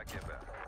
I get inbound.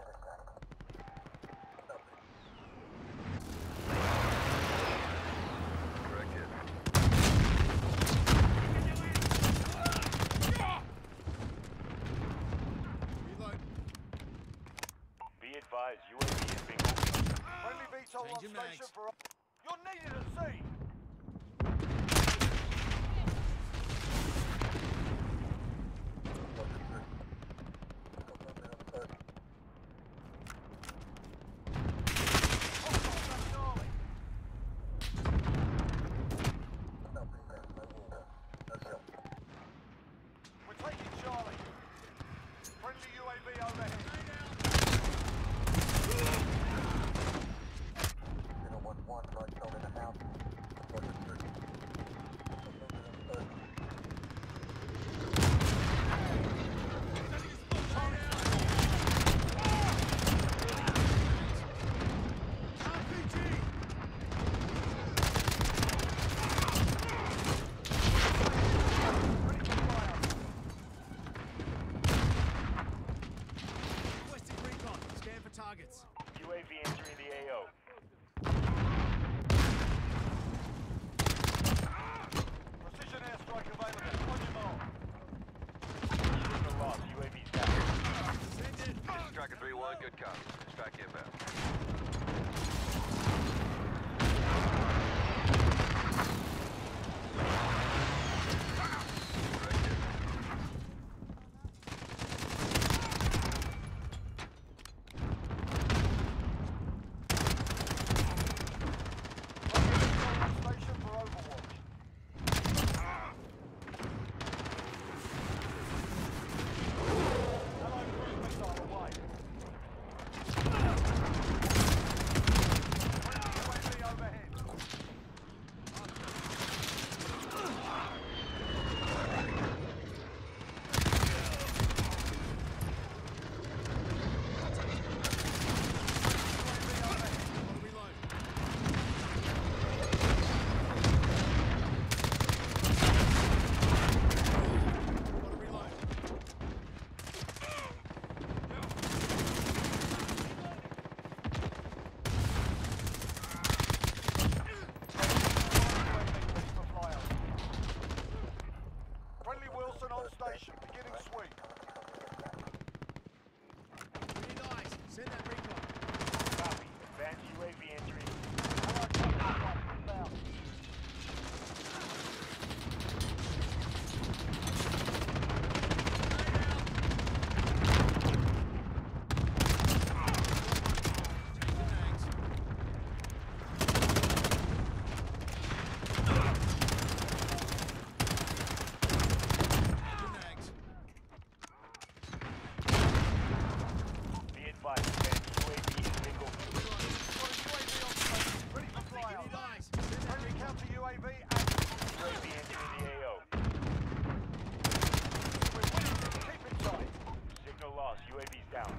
UAV's down.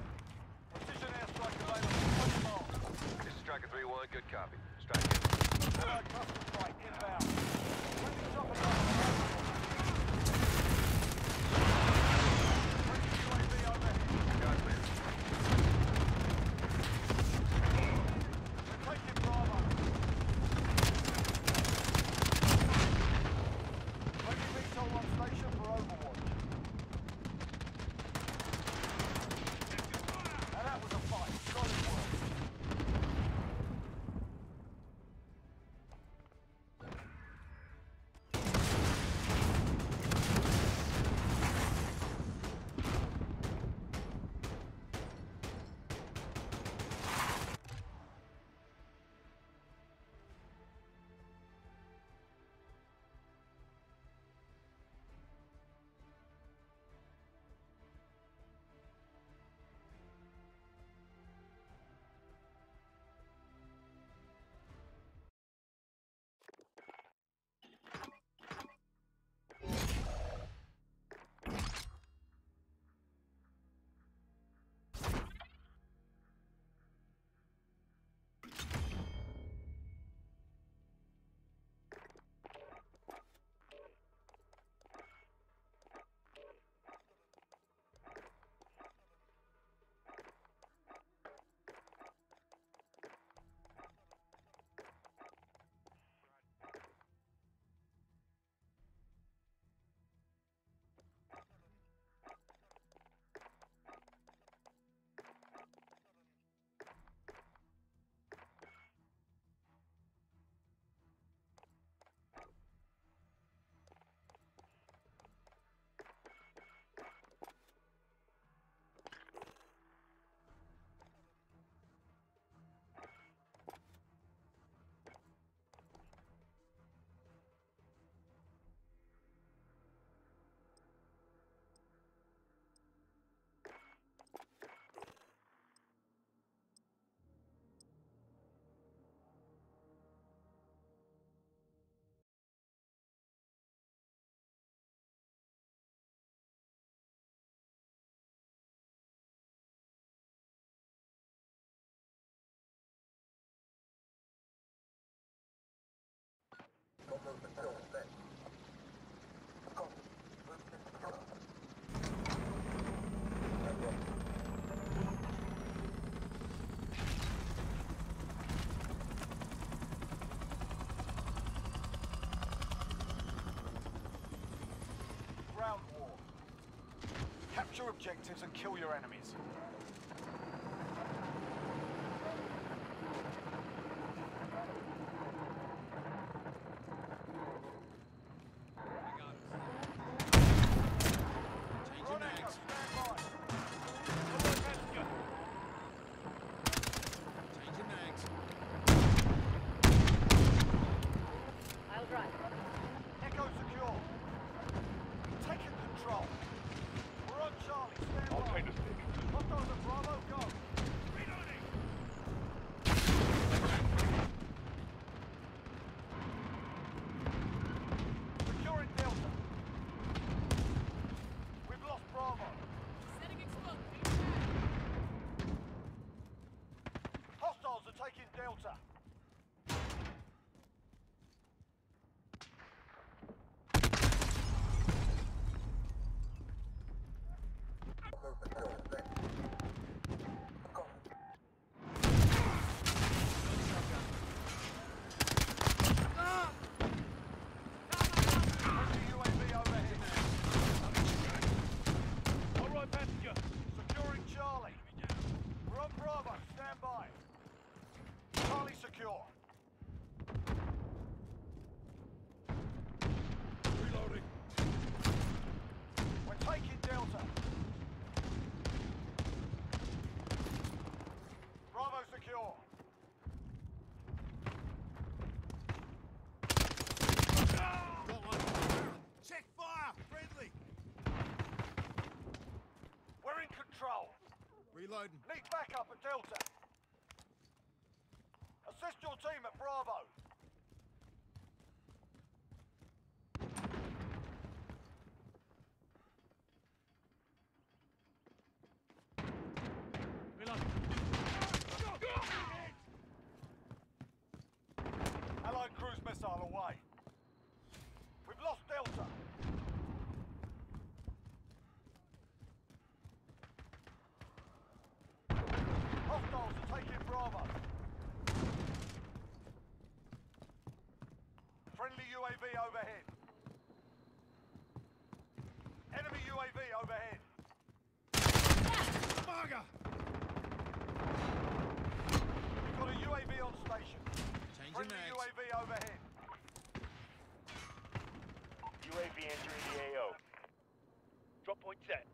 Precision airstrike available. This is Striker 3-1. Good copy. Striker. Strike inbound. Capture objectives and kill your enemies. I got it. Changing Ron Echo, mags. stand by. Changing mags. I'll drive. Echo secure. Taking control. We're on Charlie, stand I'll by. take the stick. Hostiles at Bravo, go. Reloading. Securing Delta. We've lost Bravo. Setting explode. Hostiles are taking Delta. Friendly UAV overhead. All right, passenger. Securing Charlie. We're on Bravo. Stand by. Charlie secure. Reloading. We're taking Delta. Bravo secure. Got one. Check fire. Friendly. We're in control. Reloading. Need backup at Delta. Assist your team at Bravo. Allied cruise missile away. We've lost Delta. Hostiles are taking Bravo. Friendly UAV overhead. Enemy UAV overhead. Bugger. We've got a UAV on station. Changing Friendly mags. UAV overhead. UAV entering the AO. Drop point set.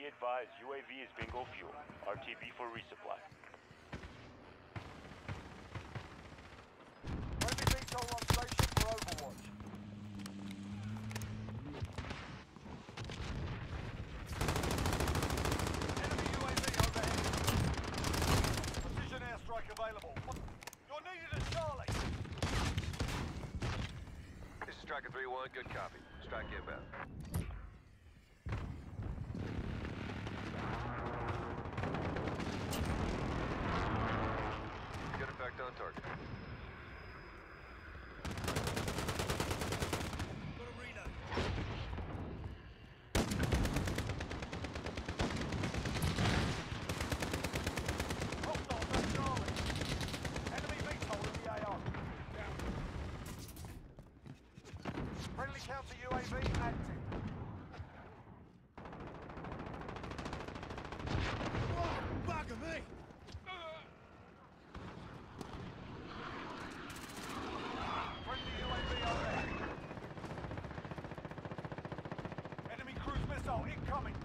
Be advised, UAV is bingo fuel. RTB for resupply. Friendly VTOL on station for Overwatch. Enemy UAV overhead. Precision airstrike available. You're needed at Charlie. This is Striker 3-1, good copy. Strike inbound. Good effect on target. Got a reload. Hostiles at Charlie. Enemy VTOL in the AO. Friendly counter UAV active. Oh, bugger me. Friendly UAV overhead. Enemy cruise missile incoming.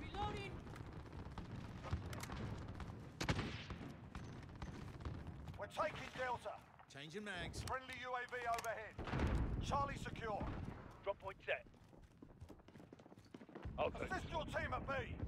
Reloading. We're taking Delta. Changing mags. Friendly UAV overhead. Charlie secure. Drop point set. I'll take Assist your team at B.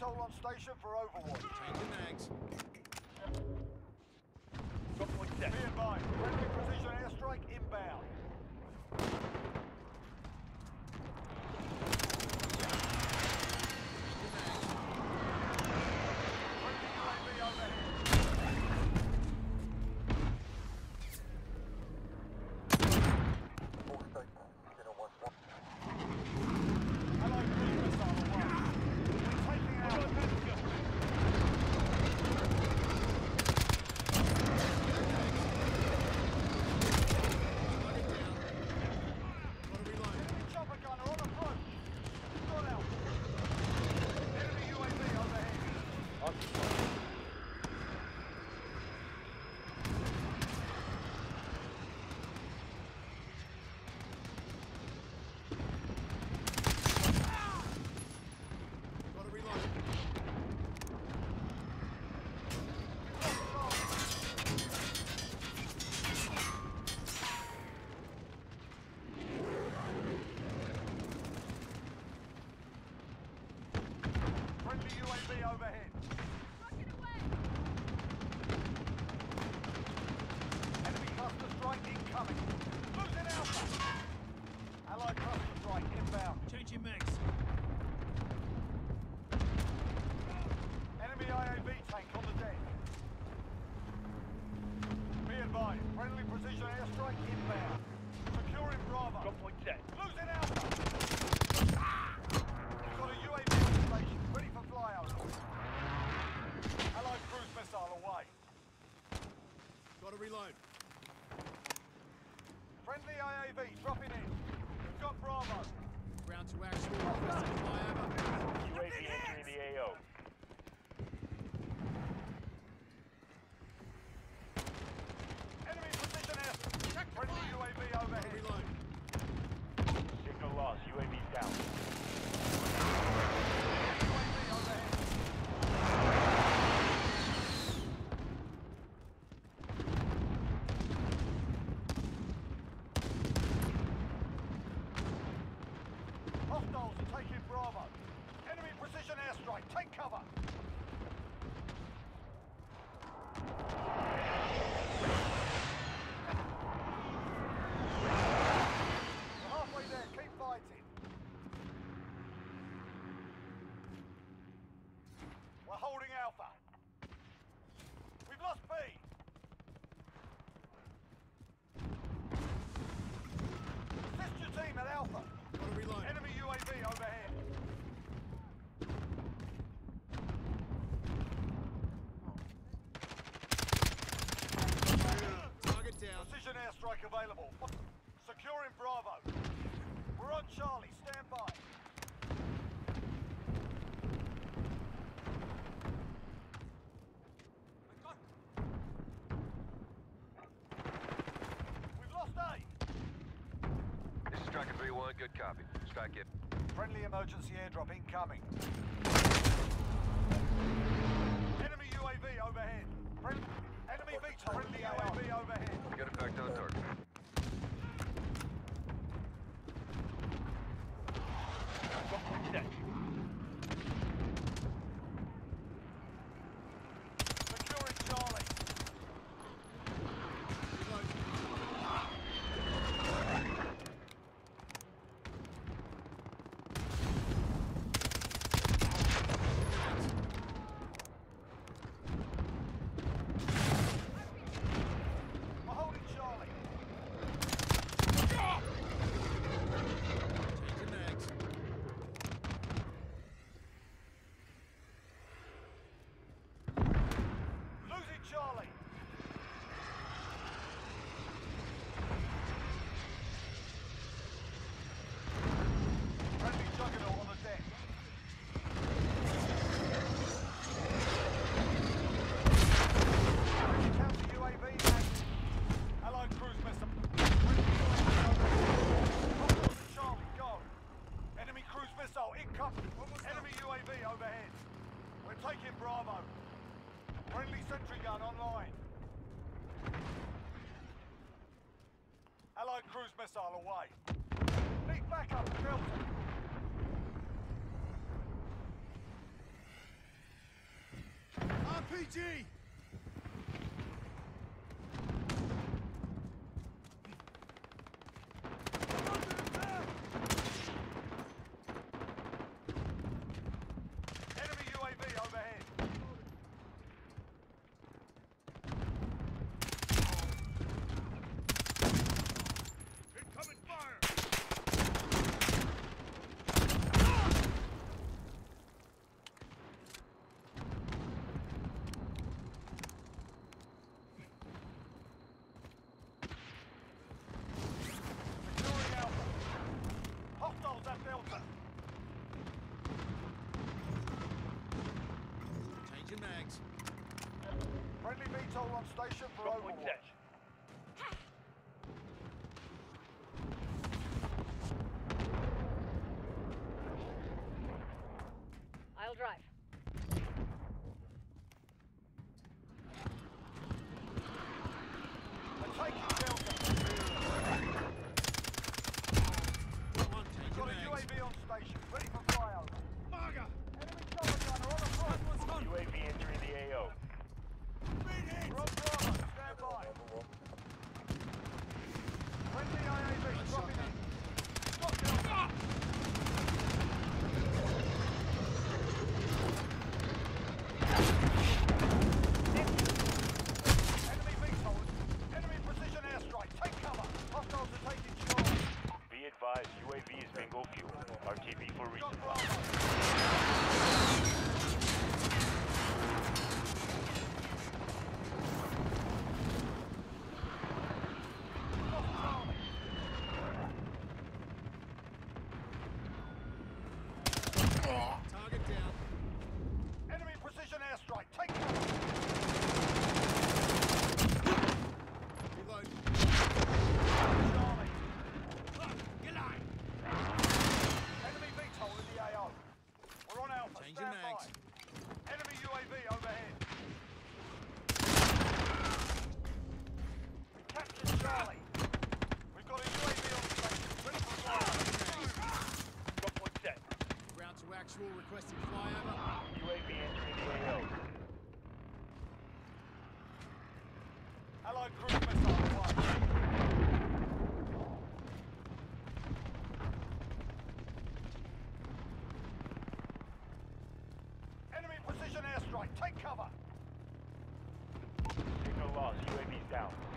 Patrol on station for overwatch. Changing mags. Be advised, friendly precision airstrike inbound. strike available. Securing Bravo. We're on Charlie. Stand by. We've lost A. This is Striker 3-1. Good copy. Strike it. Friendly emergency airdrop incoming. Enemy UAV overhead. Friendly, enemy VTOL. Friendly UAV overhead. Get it back to the target. Third cruise missile away. Meet back Delta. RPG! Changing mags. Friendly VTOL on station for Overwatch. RTV Control requesting flyover. UAV entering AO. Allied cruise missile one. Enemy precision airstrike. Take cover. Signal lost. UAV's down.